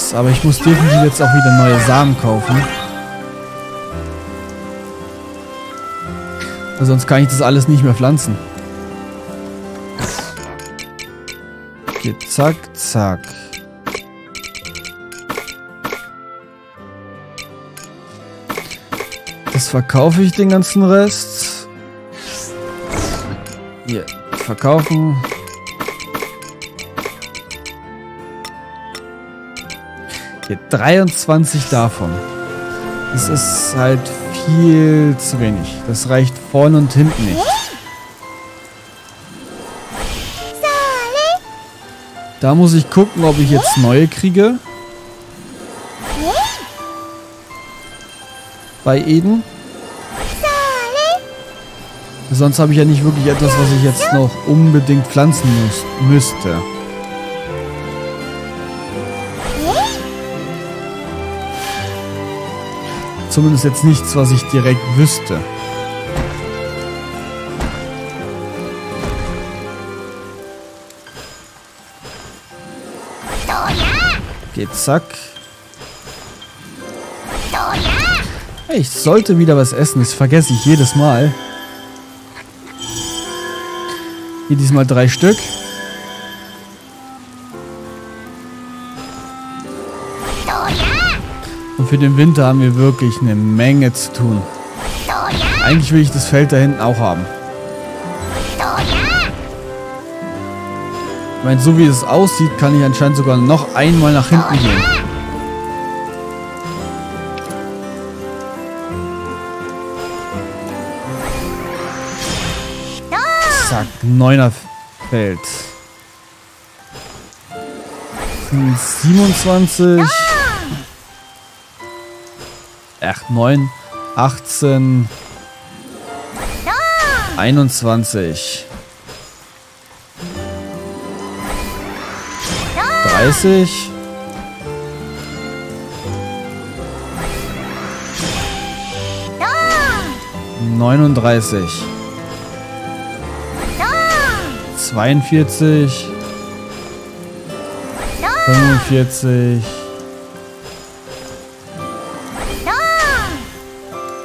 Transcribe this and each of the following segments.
ist. Aber ich muss definitiv jetzt auch wieder neue Samen kaufen. Sonst kann ich das alles nicht mehr pflanzen. Okay, zack, zack. Das verkaufe ich den ganzen Rest. Hier, verkaufen. Hier, 23 davon. Das ist halt viel zu wenig. Das reicht vorne und hinten nicht. Da muss ich gucken, ob ich jetzt neue kriege. Bei Eden. Sonst habe ich ja nicht wirklich etwas, was ich jetzt noch unbedingt pflanzen muss, müsste. Zumindest jetzt nichts, was ich direkt wüsste. Geht zack. Ich sollte wieder was essen. Das vergesse ich jedes Mal. Hier diesmal drei Stück. Für den Winter haben wir wirklich eine Menge zu tun. Eigentlich will ich das Feld da hinten auch haben. Ich meine, so wie es aussieht, kann ich anscheinend sogar noch einmal nach hinten gehen. Zack, neuner Feld. 27. Ach, 9, 18, 21. 30. Neununddreißig. Zweiundvierzig. Fünfundvierzig.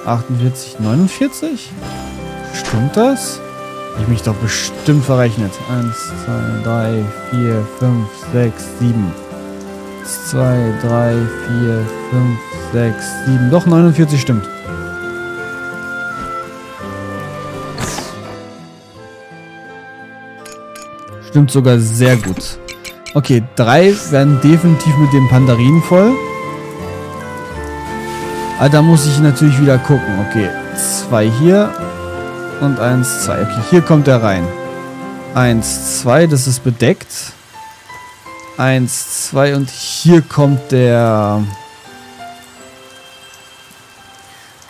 48, 49? Stimmt das? Ich mich doch bestimmt verrechnet. 1, 2, 3, 4, 5, 6, 7. 2, 3, 4, 5, 6, 7. Doch, 49 stimmt. Stimmt sogar sehr gut. Okay, drei werden definitiv mit dem Pandarin voll. Aber da muss ich natürlich wieder gucken. Okay, zwei hier und eins, zwei. Okay, hier kommt er rein. Eins, zwei, das ist bedeckt. Eins, zwei und hier kommt der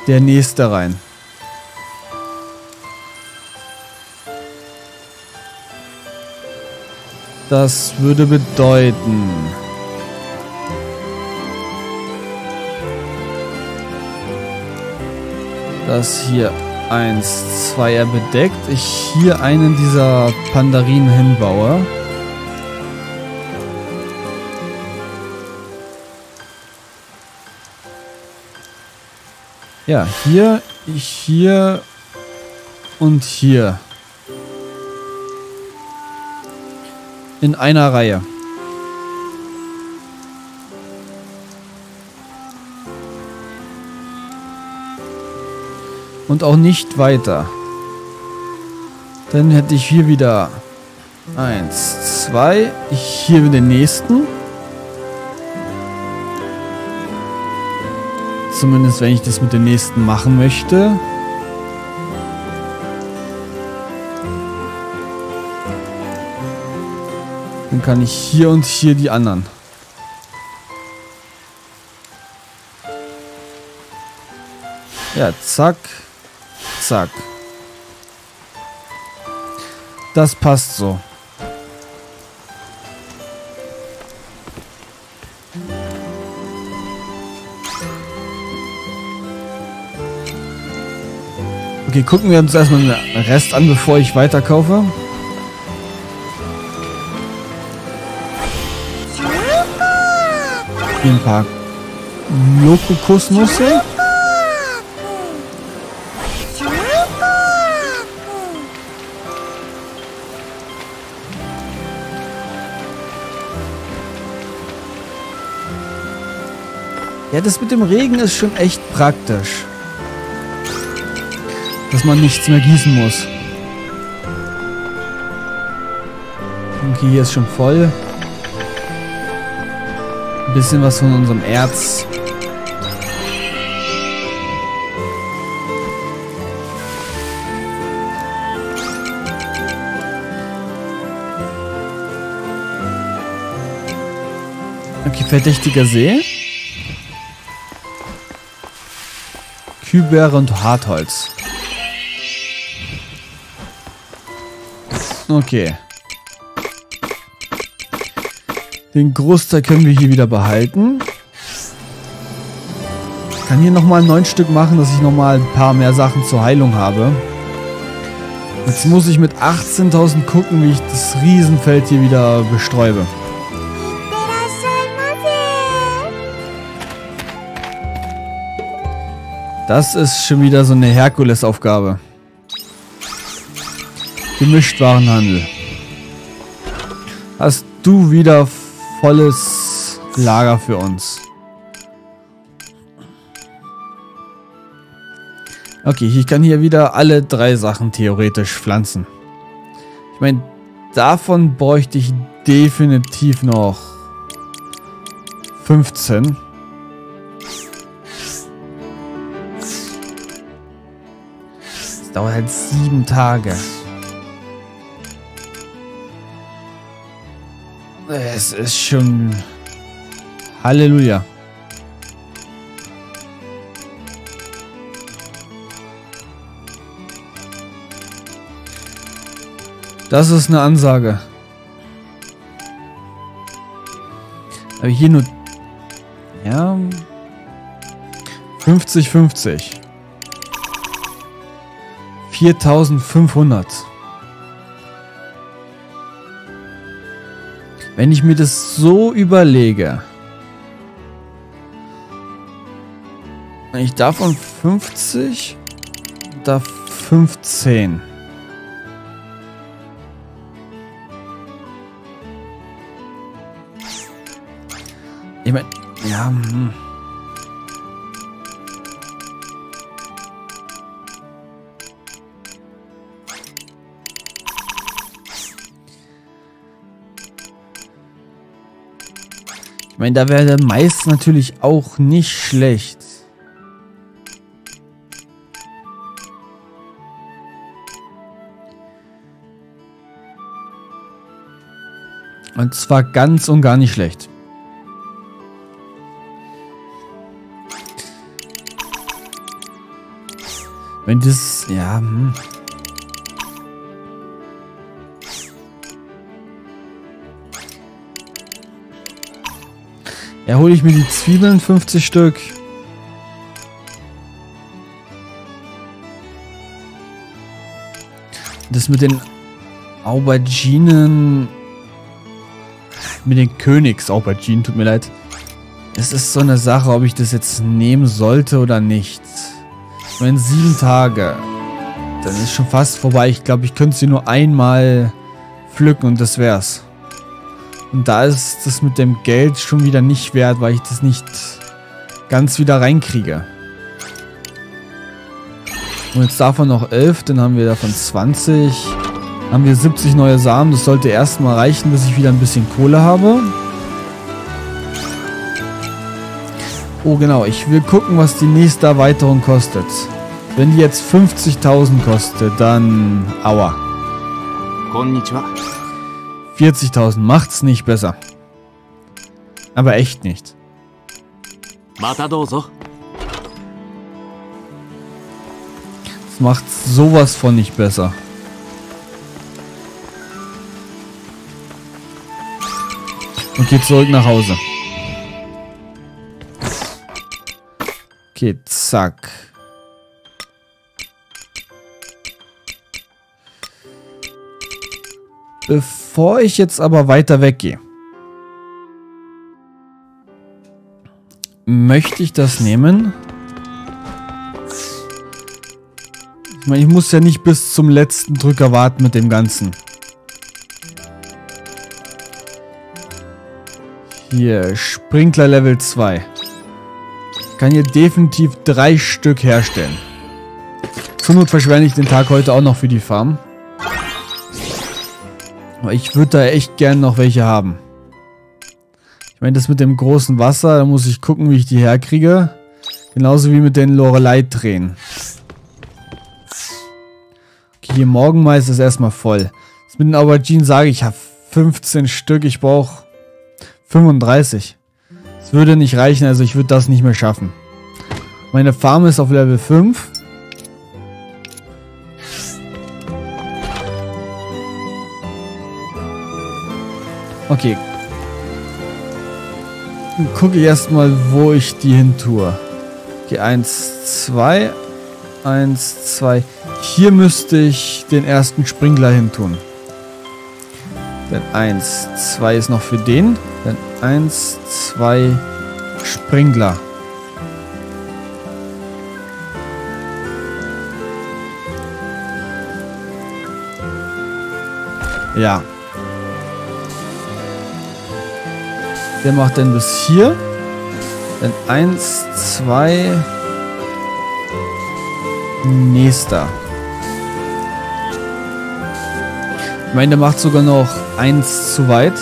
der nächste rein. Das würde bedeuten... dass hier eins, zwei er bedeckt. Ich hier einen dieser Pandarinen hinbaue. Ja, hier, hier und hier. In einer Reihe. Und auch nicht weiter. Dann hätte ich hier wieder eins, zwei. Hier den nächsten. Zumindest wenn ich das mit dem nächsten machen möchte. Dann kann ich hier und hier die anderen. Ja, zack. Zack. Das passt so. Okay, gucken wir uns erstmal den Rest an, bevor ich weiterkaufe. Ein paar Lokokosnüsse. Das mit dem Regen ist schon echt praktisch. Dass man nichts mehr gießen muss. Okay, hier ist schon voll. Ein bisschen was von unserem Erz. Okay, verdächtiger See. Kühlbeere und Hartholz. Okay. Den Großteil können wir hier wieder behalten. Ich kann hier nochmal neun Stück machen, dass ich nochmal ein paar mehr Sachen zur Heilung habe. Jetzt muss ich mit 18.000 gucken, wie ich das Riesenfeld hier wieder besträube. Das ist schon wieder so eine Herkulesaufgabe. Gemischtwarenhandel. Hast du wieder volles Lager für uns? Okay, ich kann hier wieder alle drei Sachen theoretisch pflanzen. Ich meine, davon bräuchte ich definitiv noch 15. dauert halt sieben Tage. Es ist schon... Halleluja. Das ist eine Ansage. Aber hier nur... Ja... 50, 50. 4500. Wenn ich mir das so überlege, ich davon 50, da 15. Ich meine, ja, hm. Ich meine, da wäre der Mais natürlich auch nicht schlecht. Und zwar ganz und gar nicht schlecht. Wenn das, ja, hm. Ja, hole ich mir die Zwiebeln, 50 Stück. Das mit den Auberginen... Mit den Königs-Auberginen, tut mir leid. Es ist so eine Sache, ob ich das jetzt nehmen sollte oder nicht. Ich meine, sieben Tage. Dann ist schon fast vorbei. Ich glaube, ich könnte sie nur einmal pflücken und das wär's. Und da ist das mit dem Geld schon wieder nicht wert, weil ich das nicht ganz wieder reinkriege. Und jetzt davon noch 11, dann haben wir davon 20. Haben wir 70 neue Samen. Das sollte erstmal reichen, bis ich wieder ein bisschen Kohle habe. Oh genau, ich will gucken, was die nächste Erweiterung kostet. Wenn die jetzt 50.000 kostet, dann... Aua. Konnichiwa. 40.000 macht's nicht besser. Aber echt nicht. Das macht sowas von nicht besser. Okay, zurück nach Hause. Okay, zack. Bevor ich jetzt aber weiter weggehe. möchte ich das nehmen? Ich meine, ich muss ja nicht bis zum letzten Drücker warten mit dem Ganzen. Hier, Sprinkler Level 2. Ich kann hier definitiv drei Stück herstellen. Zur Not verschwende ich den Tag heute auch noch für die Farm. Ich würde da echt gern noch welche haben. Ich meine, das mit dem großen Wasser, da muss ich gucken, wie ich die herkriege. Genauso wie mit den Lorelei-Tränen. Okay, hier Morgenmais ist erstmal voll. Das mit den Auberginen sage ich, ich habe 15 Stück. Ich brauche 35. Das würde nicht reichen, also ich würde das nicht mehr schaffen. Meine Farm ist auf Level 5. Okay. Gucke erstmal, wo ich die hin tue. Okay, 1, 2. 1, 2. Hier müsste ich den ersten Sprinkler hin tun. Dann 1, 2 ist noch für den. Dann 1, 2 Sprinkler. Ja. Der macht dann bis hier. Dann 1, 2. Nächster. Ich meine, der macht sogar noch eins zu weit.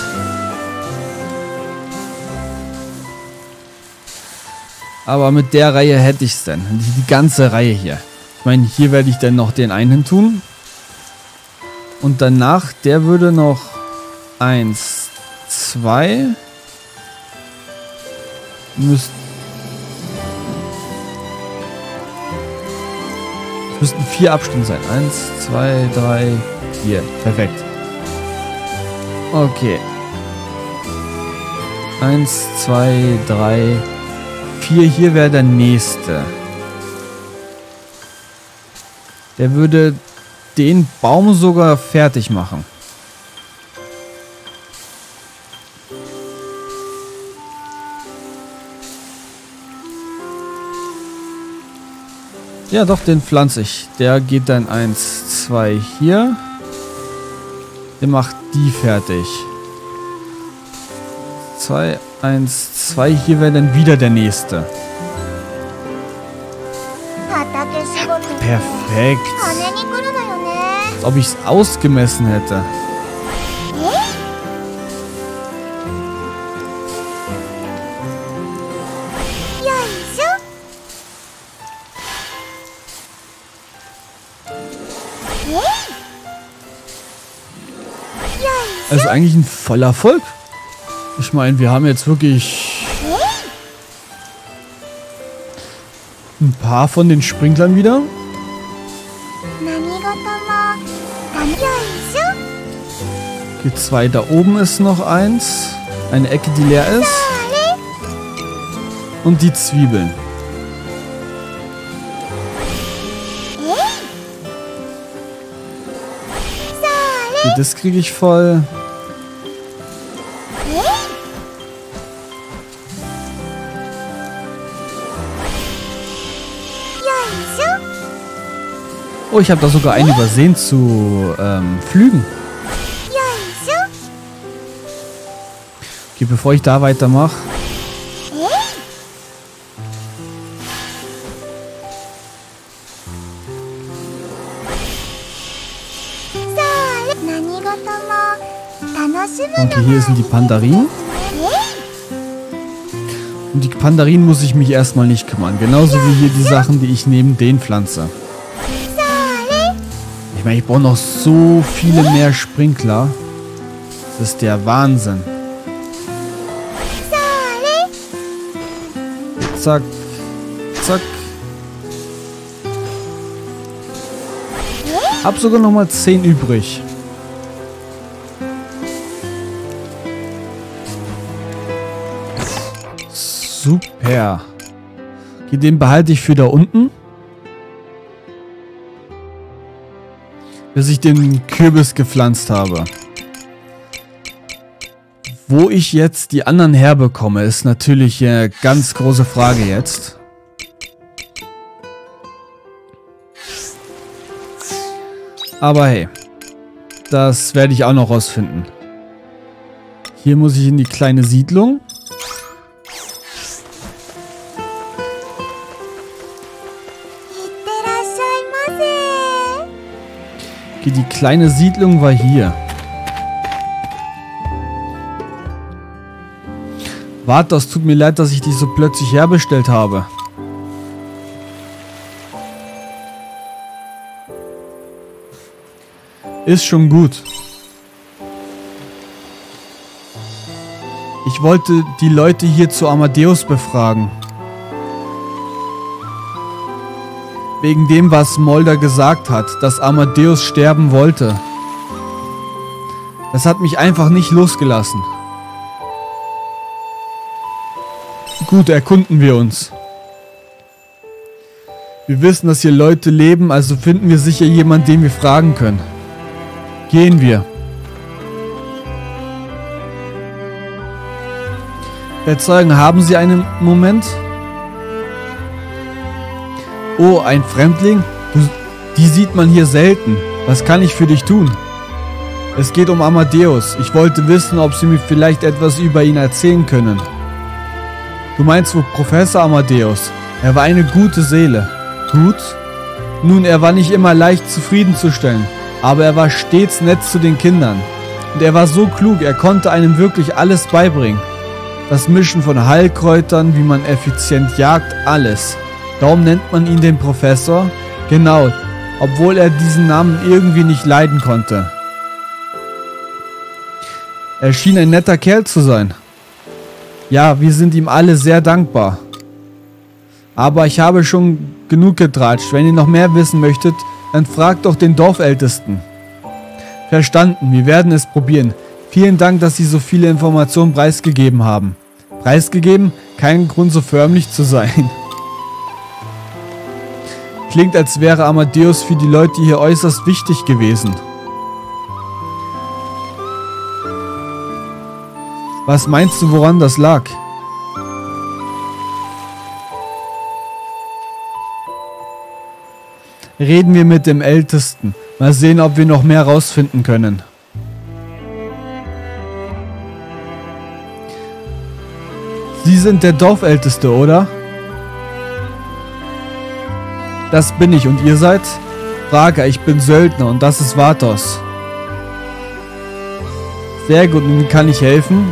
Aber mit der Reihe hätte ich es dann. Die ganze Reihe hier. Ich meine, hier werde ich dann noch den einen tun. Und danach, der würde noch eins, zwei. Müsste müssten vier Abstände sein. Eins, zwei, drei, vier. Perfekt. Okay. Eins, zwei, drei, vier. Hier wäre der nächste. Der würde den Baum sogar fertig machen. Ja, doch, den pflanze ich. Der geht dann 1, 2 hier. Der macht die fertig. 2, 1, 2. Hier wäre dann wieder der nächste. Perfekt. Als ob ich es ausgemessen hätte. Also eigentlich ein voller Erfolg. Ich meine, wir haben jetzt wirklich ein paar von den Sprinklern wieder. Die zwei da oben ist noch eins. Eine Ecke, die leer ist. Und die Zwiebeln. Okay, das kriege ich voll. Oh, ich habe da sogar einen übersehen zu ähm, Flügen. Okay, bevor ich da weitermache. Okay, hier sind die Pandarinen. Um die Pandarinen muss ich mich erstmal nicht kümmern. Genauso wie hier die Sachen, die ich neben den pflanze. Ich meine, ich brauche noch so viele mehr Sprinkler. Das ist der Wahnsinn. Zack. Zack. Hab sogar noch mal 10 übrig. Super. Den behalte ich für da unten. Bis ich den Kürbis gepflanzt habe. Wo ich jetzt die anderen herbekomme, ist natürlich eine ganz große Frage jetzt. Aber hey, das werde ich auch noch rausfinden. Hier muss ich in die kleine Siedlung. Okay, die kleine Siedlung war hier. Warte, es tut mir leid, dass ich dich so plötzlich herbestellt habe. Ist schon gut. Ich wollte die Leute hier zu Amadeus befragen. Wegen dem, was Molder gesagt hat, dass Amadeus sterben wollte. Das hat mich einfach nicht losgelassen. Gut, erkunden wir uns. Wir wissen, dass hier Leute leben, also finden wir sicher jemanden, den wir fragen können. Gehen wir. Verzeugen, haben Sie einen Moment? Oh, ein Fremdling? Du, die sieht man hier selten. Was kann ich für dich tun? Es geht um Amadeus. Ich wollte wissen, ob Sie mir vielleicht etwas über ihn erzählen können. Du meinst wohl Professor Amadeus. Er war eine gute Seele. Gut? Nun, er war nicht immer leicht zufriedenzustellen aber er war stets nett zu den Kindern. Und er war so klug, er konnte einem wirklich alles beibringen. Das Mischen von Heilkräutern, wie man effizient jagt, alles. Darum nennt man ihn den Professor. Genau, obwohl er diesen Namen irgendwie nicht leiden konnte. Er schien ein netter Kerl zu sein. Ja, wir sind ihm alle sehr dankbar. Aber ich habe schon genug getratscht. Wenn ihr noch mehr wissen möchtet, dann frag doch den Dorfältesten. Verstanden, wir werden es probieren. Vielen Dank, dass Sie so viele Informationen preisgegeben haben. Preisgegeben? Kein Grund, so förmlich zu sein. Klingt, als wäre Amadeus für die Leute hier äußerst wichtig gewesen. Was meinst du, woran das lag? Reden wir mit dem Ältesten. Mal sehen, ob wir noch mehr rausfinden können. Sie sind der Dorfälteste, oder? Das bin ich und ihr seid? Frage, ich bin Söldner und das ist Vatos. Sehr gut, wie kann ich helfen?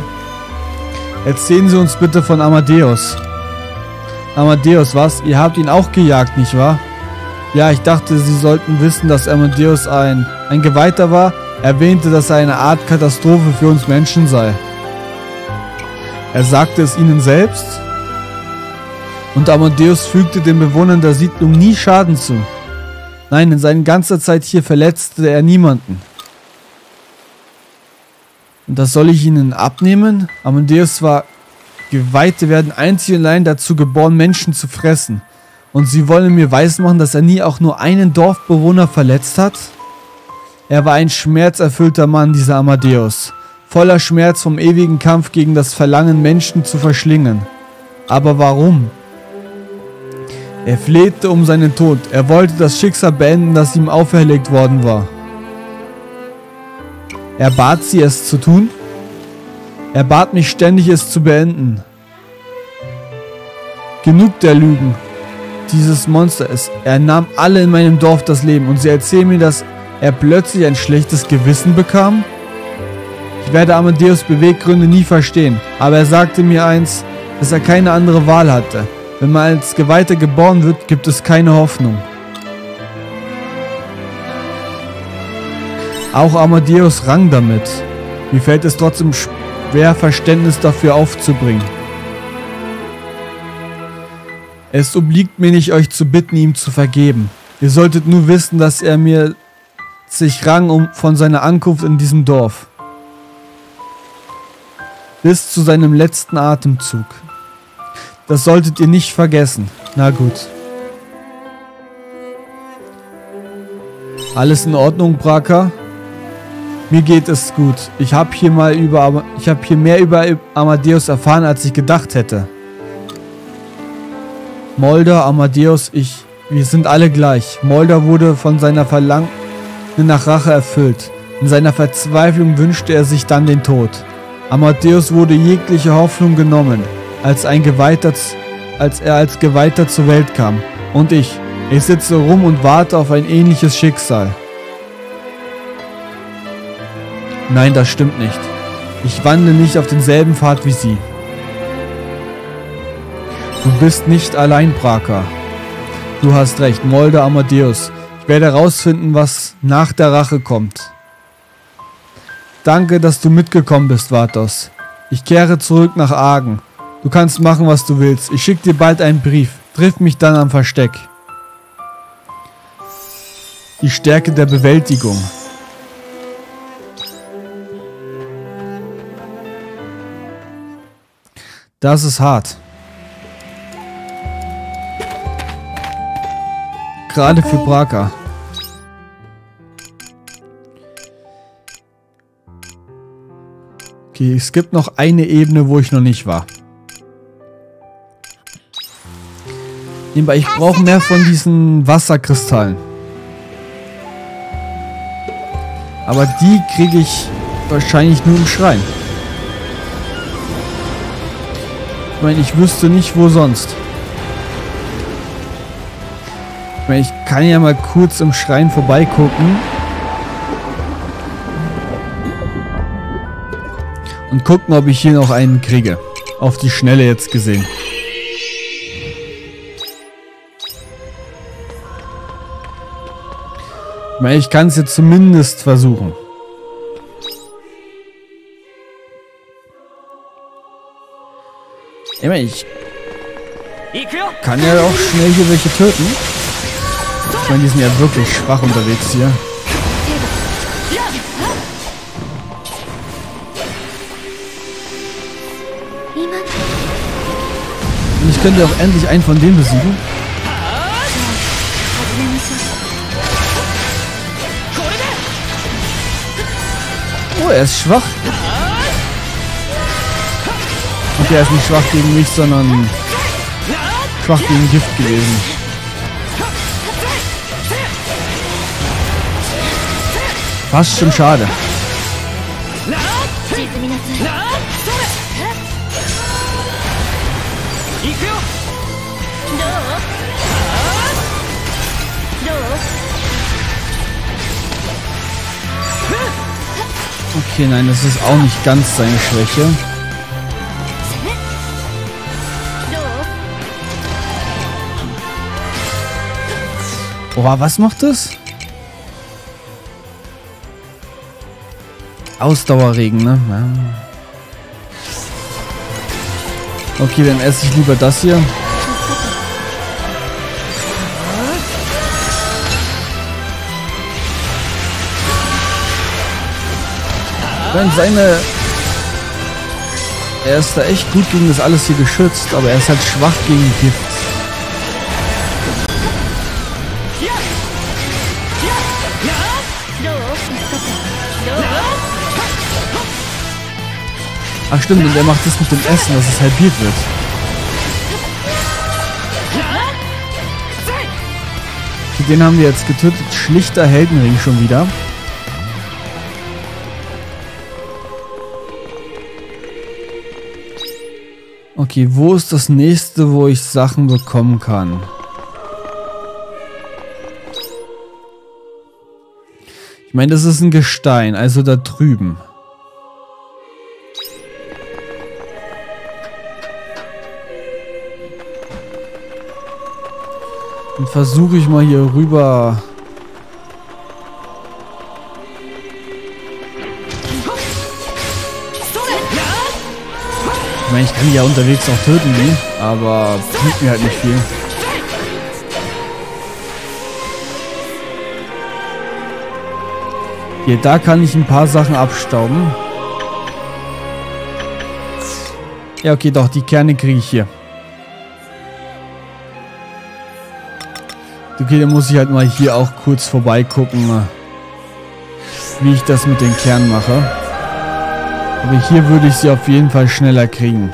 Erzählen Sie uns bitte von Amadeus. Amadeus, was? Ihr habt ihn auch gejagt, nicht wahr? Ja, ich dachte, Sie sollten wissen, dass Amadeus ein, ein Geweihter war. Er erwähnte, dass er eine Art Katastrophe für uns Menschen sei. Er sagte es ihnen selbst. Und Amadeus fügte den Bewohnern der Siedlung nie Schaden zu. Nein, in seiner ganzer Zeit hier verletzte er niemanden. Und das soll ich ihnen abnehmen? Amadeus war Geweihte werden einzig und allein dazu geboren, Menschen zu fressen. Und sie wollen mir weismachen, dass er nie auch nur einen Dorfbewohner verletzt hat? Er war ein schmerzerfüllter Mann, dieser Amadeus. Voller Schmerz vom ewigen Kampf gegen das Verlangen, Menschen zu verschlingen. Aber warum? Er flehte um seinen Tod. Er wollte das Schicksal beenden, das ihm auferlegt worden war. Er bat sie, es zu tun. Er bat mich ständig, es zu beenden. Genug der Lügen dieses Monster ist. Er nahm alle in meinem Dorf das Leben und sie erzählen mir, dass er plötzlich ein schlechtes Gewissen bekam? Ich werde Amadeus Beweggründe nie verstehen, aber er sagte mir eins, dass er keine andere Wahl hatte. Wenn man als Geweihter geboren wird, gibt es keine Hoffnung. Auch Amadeus rang damit. Mir fällt es trotzdem schwer, Verständnis dafür aufzubringen. Es obliegt mir nicht, euch zu bitten, ihm zu vergeben. Ihr solltet nur wissen, dass er mir sich rang um von seiner Ankunft in diesem Dorf. Bis zu seinem letzten Atemzug. Das solltet ihr nicht vergessen. Na gut. Alles in Ordnung, Braka? Mir geht es gut. Ich habe hier mal über ich habe hier mehr über Amadeus erfahren, als ich gedacht hätte. Molder, Amadeus, ich, wir sind alle gleich. Molder wurde von seiner Verlangen nach Rache erfüllt. In seiner Verzweiflung wünschte er sich dann den Tod. Amadeus wurde jegliche Hoffnung genommen, als, ein Geweihter, als er als Geweihter zur Welt kam. Und ich, ich sitze rum und warte auf ein ähnliches Schicksal. Nein, das stimmt nicht. Ich wandle nicht auf denselben Pfad wie Sie. Du bist nicht allein, Braka. Du hast recht, Molde Amadeus. Ich werde herausfinden, was nach der Rache kommt. Danke, dass du mitgekommen bist, Vatos. Ich kehre zurück nach Argen. Du kannst machen, was du willst. Ich schicke dir bald einen Brief. Triff mich dann am Versteck. Die Stärke der Bewältigung. Das ist hart. Gerade für Braka. Okay, es gibt noch eine Ebene, wo ich noch nicht war. Nebenbei, ich brauche mehr von diesen Wasserkristallen. Aber die kriege ich wahrscheinlich nur im Schrein. Ich meine, ich wüsste nicht, wo sonst. Ich meine, ich kann ja mal kurz im Schrein vorbeigucken. Und gucken, ob ich hier noch einen kriege. Auf die Schnelle jetzt gesehen. Meine, ich kann es jetzt zumindest versuchen. Ich meine, ich kann ja auch schnell hier welche töten. Ich meine, die sind ja wirklich schwach unterwegs hier. Könnt ihr auch endlich einen von denen besiegen? Er ist schwach. Und er ist nicht schwach gegen mich, sondern schwach gegen Gift gewesen. Fast schon schade. Okay, nein, das ist auch nicht ganz seine Schwäche. Boah, was macht das? Ausdauerregen, ne? Ja. Okay, dann esse ich lieber das hier. Wenn seine... Er ist da echt gut gegen das alles hier geschützt, aber er ist halt schwach gegen Gift. Ach stimmt, und er macht das mit dem Essen, dass es halbiert wird. Den haben wir jetzt getötet. Schlichter Heldenring schon wieder. Okay, wo ist das nächste, wo ich Sachen bekommen kann? Ich meine, das ist ein Gestein, also da drüben. Dann versuche ich mal hier rüber Ich meine, ich kann die ja unterwegs auch töten, die, aber bringt mir halt nicht viel. Hier, da kann ich ein paar Sachen abstauben. Ja, okay, doch, die Kerne kriege ich hier. Okay, dann muss ich halt mal hier auch kurz vorbeigucken. wie ich das mit den Kernen mache. Aber hier würde ich sie auf jeden Fall schneller kriegen.